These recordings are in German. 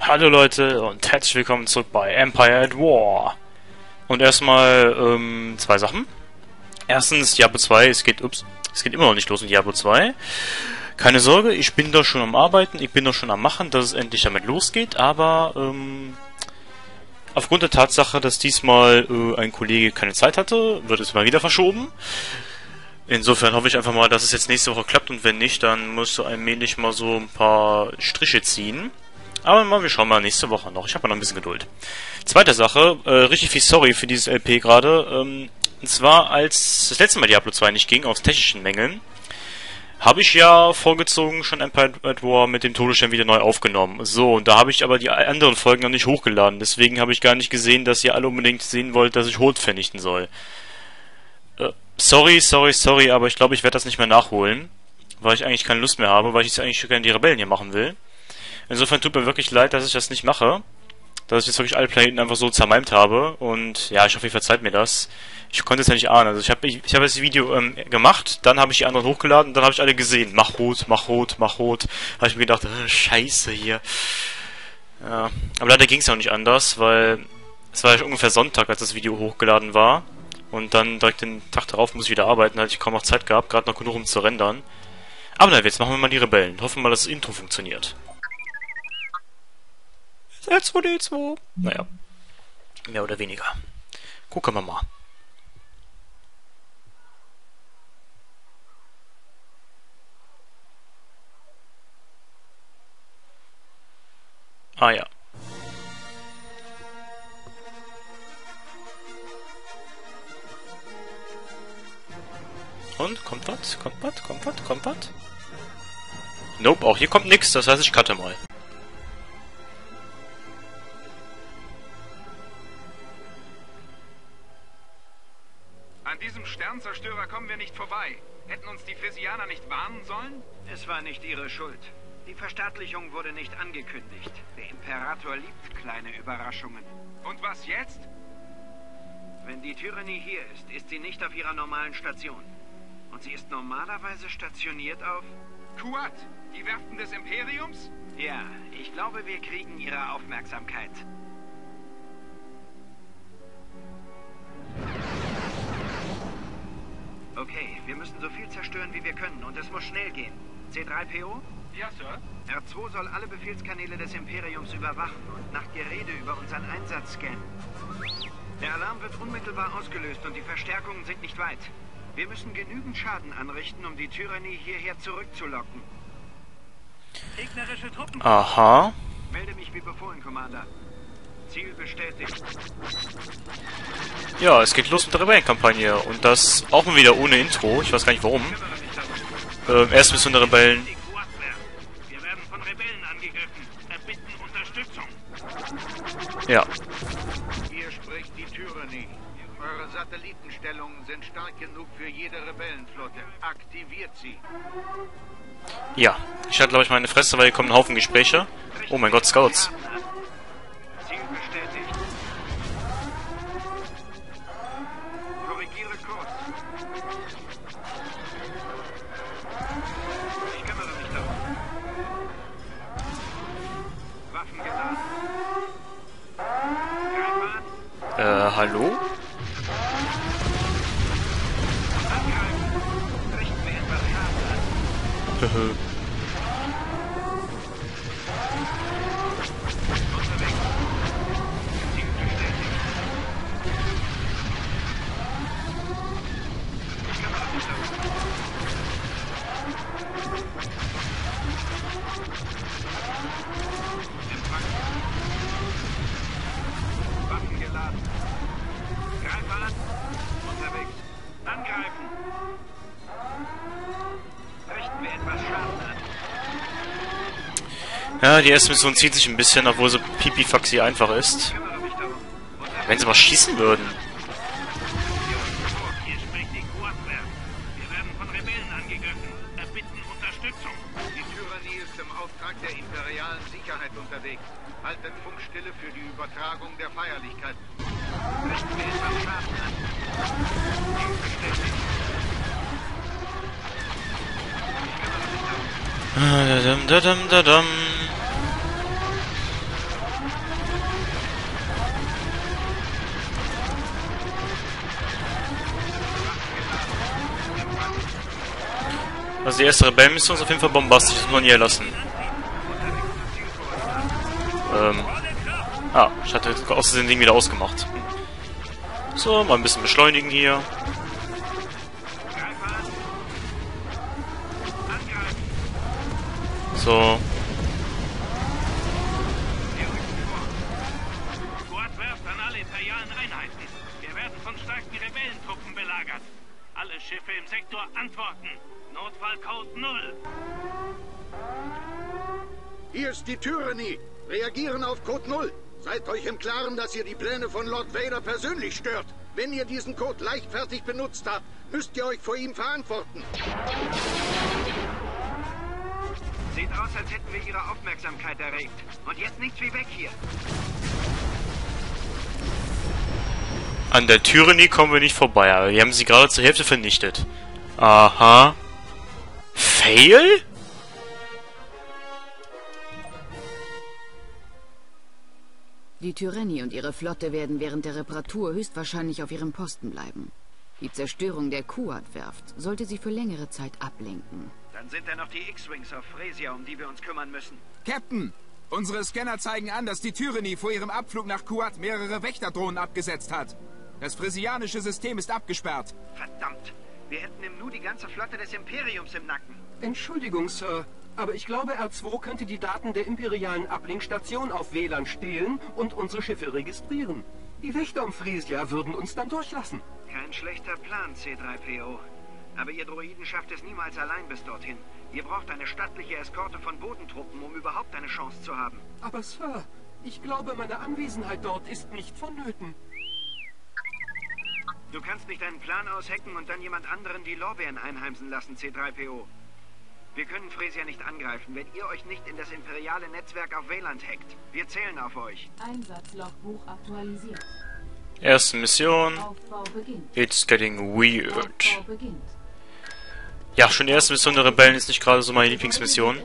Hallo Leute und herzlich willkommen zurück bei Empire at War. Und erstmal ähm, zwei Sachen. Erstens Diablo 2, es geht, ups, es geht immer noch nicht los mit Diablo 2. Keine Sorge, ich bin doch schon am Arbeiten, ich bin doch schon am Machen, dass es endlich damit losgeht, aber ähm, aufgrund der Tatsache, dass diesmal äh, ein Kollege keine Zeit hatte, wird es mal wieder verschoben. Insofern hoffe ich einfach mal, dass es jetzt nächste Woche klappt und wenn nicht, dann musst du allmählich mal so ein paar Striche ziehen. Aber mal, wir schauen mal nächste Woche noch. Ich habe noch ein bisschen Geduld. Zweite Sache, äh, richtig viel Sorry für dieses LP gerade. Ähm, und zwar, als das letzte Mal Diablo 2 nicht ging, aus technischen Mängeln, habe ich ja vorgezogen schon Empire at War mit dem Todesstern wieder neu aufgenommen. So, und da habe ich aber die anderen Folgen noch nicht hochgeladen. Deswegen habe ich gar nicht gesehen, dass ihr alle unbedingt sehen wollt, dass ich Holt vernichten soll. Äh, sorry, sorry, sorry, aber ich glaube, ich werde das nicht mehr nachholen. Weil ich eigentlich keine Lust mehr habe, weil ich jetzt eigentlich gerne die Rebellen hier machen will. Insofern tut mir wirklich leid, dass ich das nicht mache. Dass ich jetzt wirklich alle Planeten einfach so zermalmt habe. Und ja, ich hoffe, ihr verzeiht mir das. Ich konnte es ja nicht ahnen. Also ich habe ich, ich hab das Video ähm, gemacht, dann habe ich die anderen hochgeladen, dann habe ich alle gesehen. Mach rot, mach rot, mach rot. habe ich mir gedacht, äh, scheiße hier. Ja, aber leider ging es ja auch nicht anders, weil es war ja ungefähr Sonntag, als das Video hochgeladen war. Und dann direkt den Tag darauf muss ich wieder arbeiten, da hatte ich kaum noch Zeit gehabt, gerade noch genug um zu rendern. Aber na, jetzt machen wir mal die Rebellen. Hoffen wir mal, dass das Intro funktioniert. R2D2. Naja. Mehr oder weniger. Gucken wir mal. Ah ja. Und? Kommt was? Kommt was? Kommt was? Kommt was? Nope, auch hier kommt nichts, das heißt ich cutte mal. An diesem Sternzerstörer kommen wir nicht vorbei. Hätten uns die Frisianer nicht warnen sollen? Es war nicht ihre Schuld. Die Verstaatlichung wurde nicht angekündigt. Der Imperator liebt kleine Überraschungen. Und was jetzt? Wenn die Tyrannie hier ist, ist sie nicht auf ihrer normalen Station. Und sie ist normalerweise stationiert auf... Kuat, die Werften des Imperiums? Ja, ich glaube, wir kriegen ihre Aufmerksamkeit. Okay, wir müssen so viel zerstören, wie wir können. Und es muss schnell gehen. C3PO? Ja, Sir. R2 soll alle Befehlskanäle des Imperiums überwachen und nach Gerede über unseren Einsatz scannen. Der Alarm wird unmittelbar ausgelöst und die Verstärkungen sind nicht weit. Wir müssen genügend Schaden anrichten, um die Tyrannie hierher zurückzulocken. Gegnerische Truppen. Aha. Melde mich wie befohlen, Commander. Ziel bestätigt. Ja, es geht los mit der Rebellenkampagne und das auch mal wieder ohne Intro. Ich weiß gar nicht warum. Ähm, erst Quadler. Wir Rebellen. Ja. Hier spricht die Tyrannie. Eure Satellitenstellungen sind stark genug für jede Rebellenflotte. Aktiviert sie. Ja. Ich hatte, glaube ich, meine Fresse, weil hier kommen ein Haufen Gespräche. Oh mein Gott, Scouts. Ziel bestätigt. Schaden Ja, die erste Mission zieht sich ein bisschen, obwohl so pipifaxi einfach ist. Wenn sie mal schießen würden. Haltet Funkstille für Da dum da dum da dum. Also die erste Rebellenmission ist auf jeden Fall bombastisch, das muss man hier lassen. Ähm. Ah, ich hatte aus dem Ding wieder ausgemacht. So, mal ein bisschen beschleunigen hier. So. Squad werft an alle Einheiten. Wir werden von starken Rebellentruppen belagert. Alle Schiffe im Sektor antworten. Notfallcode 0. Hier ist die Tyrannie. Reagieren auf Code 0. Seid euch im Klaren, dass ihr die Pläne von Lord Vader persönlich stört. Wenn ihr diesen Code leichtfertig benutzt habt, müsst ihr euch vor ihm verantworten. Sieht aus, als hätten wir Ihre Aufmerksamkeit erregt. Und jetzt nichts wie weg hier. An der Tyrannie kommen wir nicht vorbei, aber wir haben sie gerade zur Hälfte vernichtet. Aha. Fail? Die Tyrannie und ihre Flotte werden während der Reparatur höchstwahrscheinlich auf ihrem Posten bleiben. Die Zerstörung der Kuat-Werft sollte sie für längere Zeit ablenken. Dann sind da noch die X-Wings auf Fresia, um die wir uns kümmern müssen. Captain, unsere Scanner zeigen an, dass die Tyrannie vor ihrem Abflug nach Kuat mehrere Wächterdrohnen abgesetzt hat. Das frisianische System ist abgesperrt. Verdammt. Wir hätten im Nu die ganze Flotte des Imperiums im Nacken. Entschuldigung, Sir, aber ich glaube, R2 könnte die Daten der imperialen Ablinkstation auf WLAN stehlen und unsere Schiffe registrieren. Die Wächter um Frisia würden uns dann durchlassen. Kein schlechter Plan, C3PO. Aber ihr Droiden schafft es niemals allein bis dorthin. Ihr braucht eine stattliche Eskorte von Bodentruppen, um überhaupt eine Chance zu haben. Aber Sir, ich glaube, meine Anwesenheit dort ist nicht vonnöten. Du kannst nicht einen Plan aushecken und dann jemand anderen die Lorbeeren einheimsen lassen, C3PO. Wir können Fresia nicht angreifen, wenn ihr euch nicht in das imperiale Netzwerk auf Wayland hackt. Wir zählen auf euch. Einsatzlogbuch aktualisiert. Erste Mission. Aufbau beginnt. It's getting weird. Ja, schon die erste Mission der Rebellen ist nicht gerade so meine Lieblingsmission,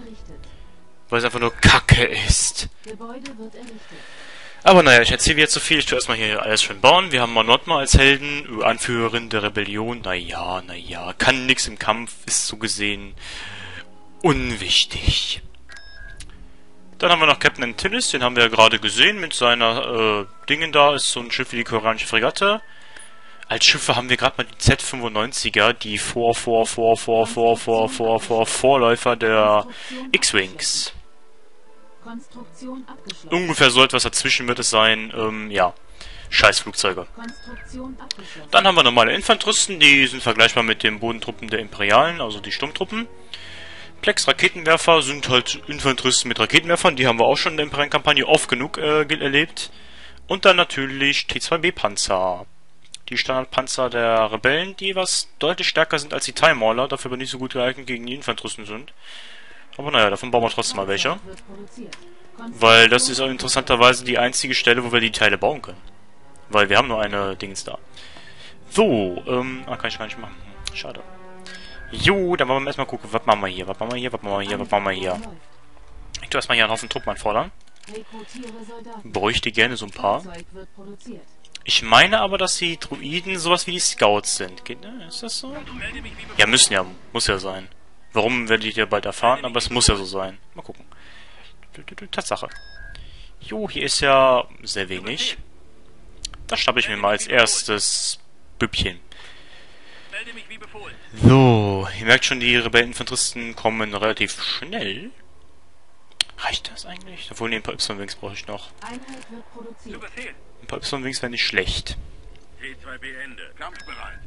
weil es einfach nur Kacke ist. Gebäude wird errichtet. Aber naja, ich erzähle jetzt zu viel. Ich tue erstmal hier alles schön bauen. Wir haben Monotma als Helden, Anführerin der Rebellion. Naja, naja, kann nix im Kampf, ist so gesehen unwichtig. Dann haben wir noch Captain Antilles, den haben wir ja gerade gesehen mit seiner äh, Dingen da. Ist so ein Schiff wie die koreanische Fregatte. Als Schiffe haben wir gerade mal die Z95er, die vor, vor, vor, vor, vor, vor, vor, vor, Vorläufer der X-Wings. Ungefähr so etwas dazwischen wird es sein, ähm, ja. Scheißflugzeuge. Konstruktion abgeschlossen. Dann haben wir normale Infanteristen, die sind vergleichbar mit den Bodentruppen der Imperialen, also die Sturmtruppen. Plex Raketenwerfer sind halt Infanteristen mit Raketenwerfern, die haben wir auch schon in der Imperialen-Kampagne oft genug äh, erlebt. Und dann natürlich T2B-Panzer. Die Standardpanzer der Rebellen, die was deutlich stärker sind als die Time Mauler, dafür aber nicht so gut geeignet gegen die Infanteristen sind. Aber naja, davon bauen wir trotzdem mal welche. Weil das ist interessanterweise die einzige Stelle, wo wir die Teile bauen können. Weil wir haben nur eine Dings da. So, ähm, ah, kann ich gar nicht machen. Schade. Jo, dann wollen wir erstmal gucken, was machen wir hier, was machen wir hier, was machen wir hier, was machen wir hier. Ich tu erstmal hier einen Haufen Truppen anfordern. Bräuchte gerne so ein paar. Ich meine aber, dass die Druiden sowas wie die Scouts sind. Ne? Ist das so? Ja, müssen ja. Muss ja sein. Warum werde ich ja bald erfahren, aber es muss ja so sein. Mal gucken. Tatsache. Jo, hier ist ja sehr wenig. Das schnappe ich mir mal als erstes Büppchen. So, ihr merkt schon, die Rebelleninfanteristen kommen relativ schnell. Reicht das eigentlich? Obwohl, nee, ein paar Y-Wings brauche ich noch. Ein paar Y-Wings wären nicht schlecht. T2B Ende. Kampfbereit.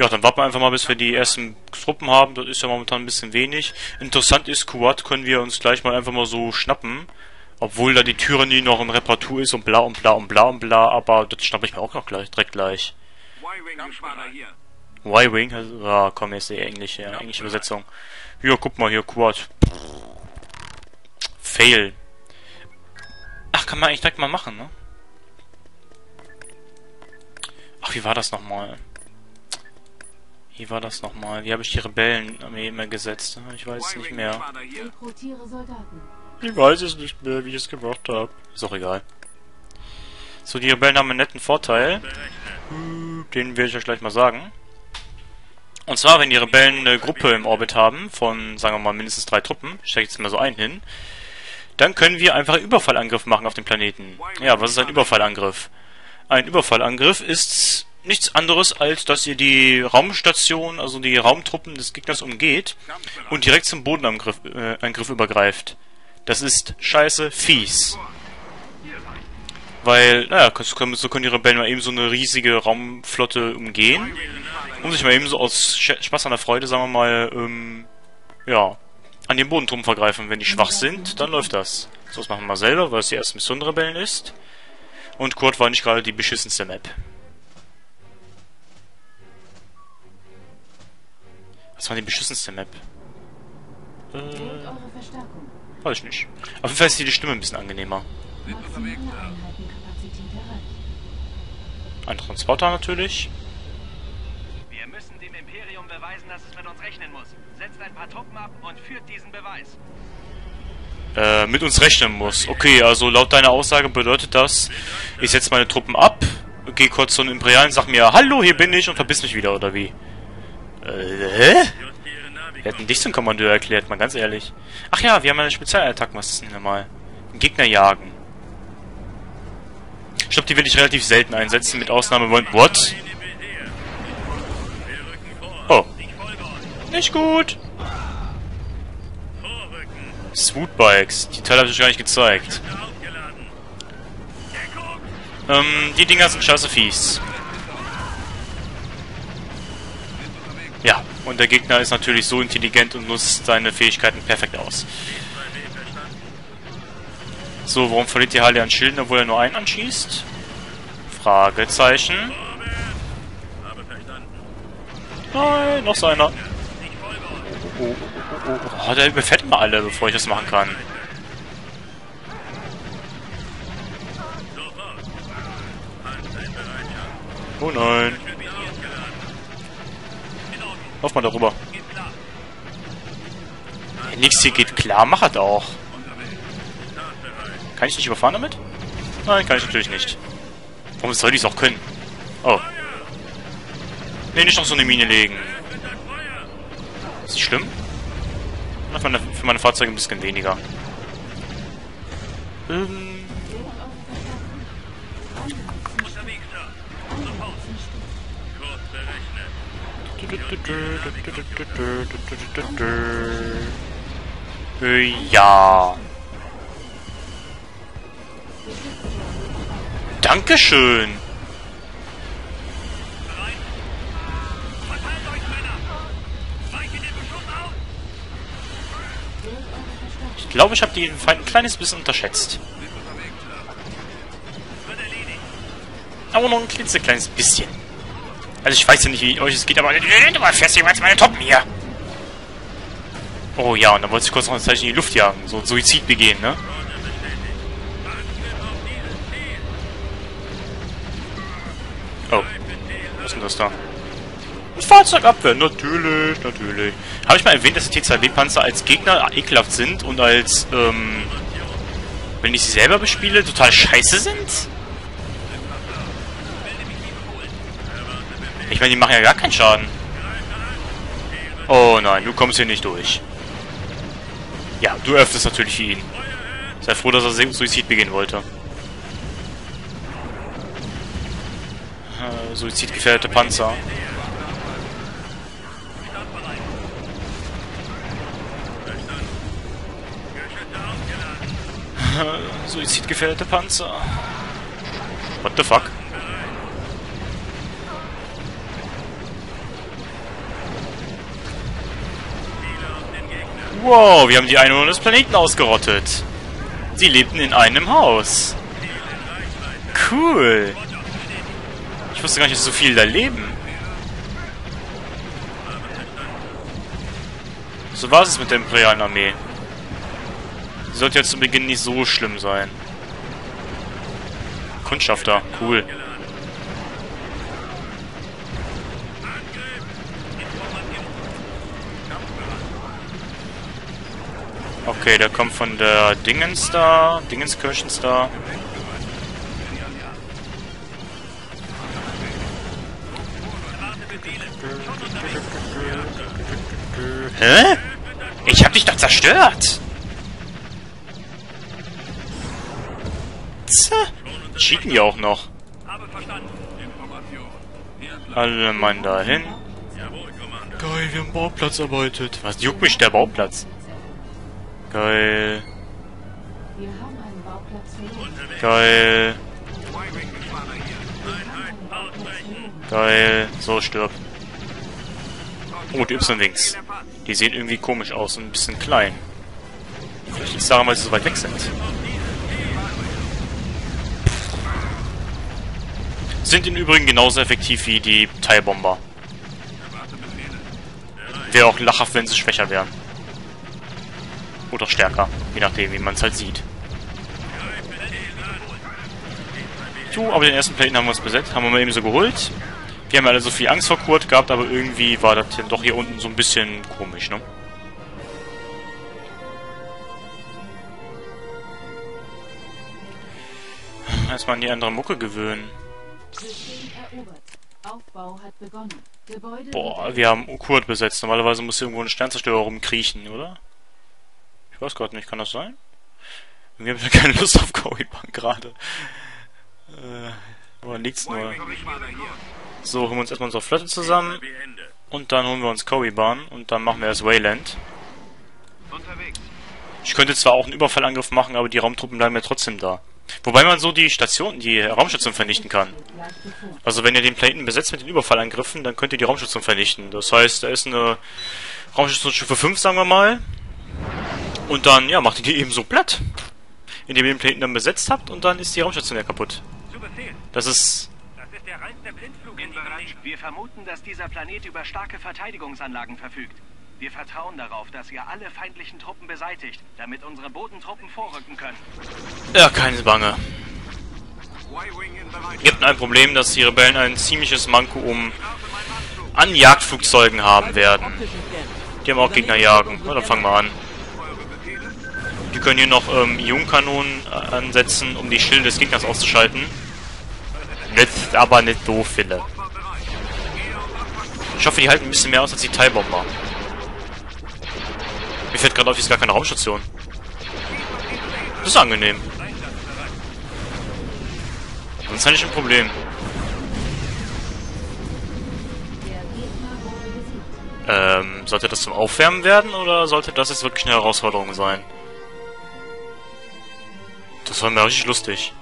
Ja, dann warten wir einfach mal, bis wir die ersten Truppen haben. Das ist ja momentan ein bisschen wenig. Interessant ist, Kuat können wir uns gleich mal einfach mal so schnappen. Obwohl da die Tyrannie noch in Reparatur ist und bla und bla und bla und bla, aber das schnappe ich mir auch noch gleich, direkt gleich. Y-Wing, ah, komm, jetzt die englische, ja, englische Übersetzung. Ja, guck mal hier, Quad. Fail. Ach, kann man eigentlich direkt mal machen, ne? Ach, wie war das nochmal? Wie war das nochmal? Wie habe ich die Rebellenarmee immer gesetzt? Ich weiß es nicht mehr. Ich weiß es nicht mehr, wie ich es gemacht habe. Ist auch egal. So, die Rebellen haben einen netten Vorteil. Den werde ich euch gleich mal sagen. Und zwar, wenn die Rebellen eine Gruppe im Orbit haben, von, sagen wir mal, mindestens drei Truppen, ich stecke jetzt mal so einen hin, dann können wir einfach einen Überfallangriff machen auf den Planeten. Ja, was ist ein Überfallangriff? Ein Überfallangriff ist nichts anderes, als dass ihr die Raumstation, also die Raumtruppen des Gegners umgeht und direkt zum Bodenangriff äh, Angriff übergreift. Das ist scheiße fies. Weil, naja, so können, die Rebellen mal eben so eine riesige Raumflotte umgehen. Um sich mal eben so aus Spaß an der Freude, sagen wir mal, ähm, ja, an den Bodentruppen vergreifen. Wenn die schwach sind, dann läuft das. So, das machen wir mal selber, weil es die erste Mission der Rebellen ist. Und Kurt war nicht gerade die beschissenste Map. Was war die beschissenste Map? Äh, weiß ich nicht. Auf jeden Fall ist hier die Stimme ein bisschen angenehmer. Ein Transporter natürlich. Wir müssen dem Imperium beweisen, dass es mit uns rechnen muss. Setzt ein paar Truppen ab und führt diesen Beweis. äh, mit uns rechnen muss. Okay, also laut deiner Aussage bedeutet das, ich setze meine Truppen ab, gehe kurz zu den Imperialen, sag mir, hallo, hier bin ich und verpiss mich wieder, oder wie? Äh, hä? Wer hat denn dich zum Kommandeur erklärt, mal ganz ehrlich? Ach ja, wir haben eine Spezialattacken, was ist denn nochmal? Gegner jagen. Ich glaube, die will ich relativ selten einsetzen, mit Ausnahme von... What? Oh. Nicht gut. Swootbikes. Die Teile habe ich euch gar nicht gezeigt. Ähm, die Dinger sind scheiße fies. Ja, und der Gegner ist natürlich so intelligent und nutzt seine Fähigkeiten perfekt aus. So, warum verliert die Halle an Schilden, obwohl er nur einen anschießt? Fragezeichen. Nein, noch so einer. Oh, oh, oh, oh, der überfährt immer alle, bevor ich das machen kann. Oh nein. Lauf mal darüber. Nix hier geht klar, mach es auch. Kann ich nicht überfahren damit? Nein, kann ich natürlich nicht. Warum soll ich es auch können? Oh. Nee, nicht noch so eine Mine legen. Ist nicht schlimm? Für meine, für meine Fahrzeuge ein bisschen weniger. Ähm. Ja. Dankeschön. Ich glaube, ich habe den Feind ein kleines bisschen unterschätzt. Aber nur ein klitzekleines bisschen. Also ich weiß ja nicht, wie euch es geht, aber du fest, jeweils meine Truppen hier. Oh ja, und dann wollte ich kurz noch ein Zeichen in die Luft jagen. So Suizid begehen, ne? Oh. Was ist denn das da? Ein Fahrzeugabwehr, natürlich, natürlich. Habe ich mal erwähnt, dass die TZW-Panzer als Gegner ekelhaft sind und als, ähm, wenn ich sie selber bespiele, total scheiße sind? Ich meine, die machen ja gar keinen Schaden. Oh nein, du kommst hier nicht durch. Ja, du öffnest natürlich ihn. Sei froh, dass er Suizid begehen wollte. Äh, Suizidgefährdete Panzer. Äh, Suizidgefährdete Panzer. What the fuck? Wow, wir haben die Einwohner des Planeten ausgerottet. Sie lebten in einem Haus. Cool. Ich wusste gar nicht, dass so viele da leben. So war es mit der imperialen Armee. Sie sollte jetzt zu Beginn nicht so schlimm sein. Kundschafter, cool. Okay, der kommt von der Dingens da. Dingenskirchens da. Hä? Ich hab dich doch zerstört! Tja, cheaten die auch noch. Alle Mann dahin. Geil, wir haben Bauplatz erbeutet. Was juckt mich der Bauplatz? Geil, Wir haben einen Bauplatz verloren. geil, geil. So, stirb. Oh, die Y-Wings. Die sehen irgendwie komisch aus und ein bisschen klein. Vielleicht liegt es daran, weil sie so weit weg sind. Sind im Übrigen genauso effektiv wie die Teilbomber. Wäre auch lachhaft, wenn sie schwächer wären. Oder stärker, je nachdem, wie man es halt sieht. Jo, aber den ersten Planeten haben wir uns besetzt, haben wir mal eben so geholt. Wir haben alle so viel Angst vor Kurt gehabt, aber irgendwie war das dann doch hier unten so ein bisschen komisch, ne? Erstmal an die andere Mucke gewöhnen. Boah, wir haben Kurt besetzt. Normalerweise muss hier irgendwo ein Sternzerstörer rumkriechen, oder? Ich weiß gerade nicht, kann das sein? Irgendwie habe ich ja keine Lust auf Kowiban gerade. Äh, woran liegt's nur? So, holen wir uns erstmal unsere Flotte zusammen. Und dann holen wir uns Kowiban und dann machen wir erst Wayland. Ich könnte zwar auch einen Überfallangriff machen, aber die Raumtruppen bleiben ja trotzdem da. Wobei man so die Station, die Raumstation vernichten kann. Also wenn ihr den Planeten besetzt mit den Überfallangriffen, dann könnt ihr die Raumstation vernichten. Das heißt, da ist eine Raumstation Stufe 5, sagen wir mal. Und dann, ja, macht ihr die eben so platt. Indem ihr den Planeten dann besetzt habt und dann ist die Raumstation ja kaputt. Das ist... Das ist der reinste Blindflug in Bereich. Wir vermuten, dass dieser Planet über starke Verteidigungsanlagen verfügt. Wir vertrauen darauf, dass ihr alle feindlichen Truppen beseitigt, damit unsere Bodentruppen vorrücken können. Ja, keine Bange. Gibt ein Problem, dass die Rebellen ein ziemliches Manko um an Jagdflugzeugen haben werden. Die haben auch Gegner jagen. Na, dann fangen wir an. Die können hier noch ähm, Ionenkanonen äh, ansetzen, um die Schilde des Gegners auszuschalten. Nicht, aber nicht so viele. Ich hoffe, die halten ein bisschen mehr aus als die Teilbomber. Mir fällt gerade auf, hier ist gar keine Raumstation. Das ist angenehm. Sonst hätte ich ein Problem. Ähm, sollte das zum Aufwärmen werden oder sollte das jetzt wirklich eine Herausforderung sein? Das war mir richtig lustig.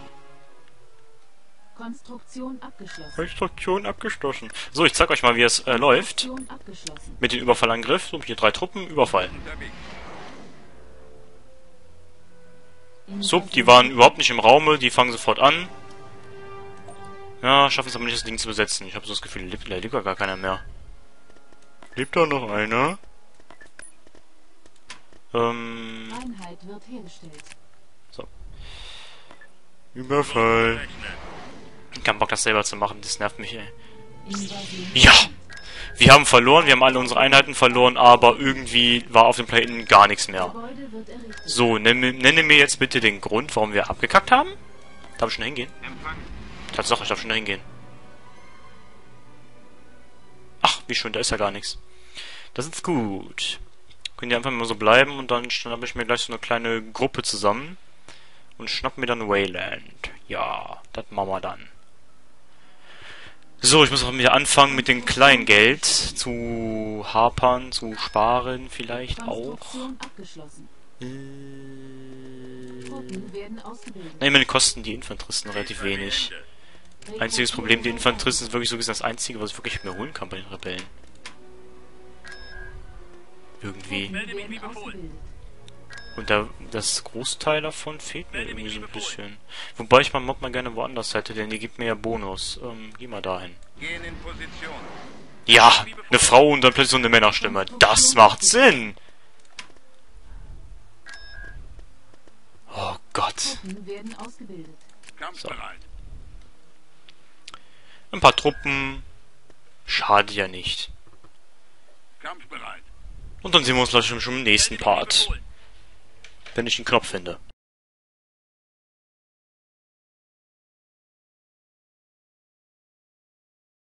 Konstruktion abgeschlossen. Konstruktion abgeschlossen. So, ich zeig euch mal, wie es äh, läuft. Konstruktion abgeschlossen. Mit dem Überfallangriff. So, hier drei Truppen, Überfall. So, die waren überhaupt nicht im Raume, die fangen sofort an. Ja, schaffen es aber nicht, das Ding zu besetzen. Ich habe so das Gefühl, lebt, da lebt gar keiner mehr. Lebt da noch einer? Ähm, Einheit wird hergestellt. Überfall. Kein Bock, das selber zu machen, das nervt mich, ey. Ja! Wir haben verloren, wir haben alle unsere Einheiten verloren, aber irgendwie war auf dem Planeten gar nichts mehr. So, nenne, nenne mir jetzt bitte den Grund, warum wir abgekackt haben. Darf ich schon hingehen? Tatsache, ich darf schon hingehen. Ach, wie schön, da ist ja gar nichts. Das ist gut. Können die einfach mal so bleiben und dann schnappe ich mir gleich so eine kleine Gruppe zusammen und schnapp mir dann Wayland. Ja, das machen wir dann. So, ich muss auch wieder anfangen mit dem Kleingeld zu hapern, zu sparen vielleicht auch. Äh. Na, immerhin kosten die Infanteristen relativ wenig. Einziges Problem, die Infanteristen sind wirklich so gesehen das Einzige, was ich wirklich mir holen kann bei den Rebellen. Irgendwie. Und der, das Großteil davon fehlt mir irgendwie so ein bisschen. Wobei ich mal Mob mal gerne woanders hätte, denn die gibt mir ja Bonus. Ähm, geh mal dahin. Ja, eine Frau und dann plötzlich so eine Männerstimme. Das macht Sinn! Oh Gott. Truppen werden ausgebildet. Kampfbereit. Ein paar Truppen. Schadet ja nicht. Und dann sehen wir uns gleich schon im nächsten Part. Wenn ich den Knopf finde.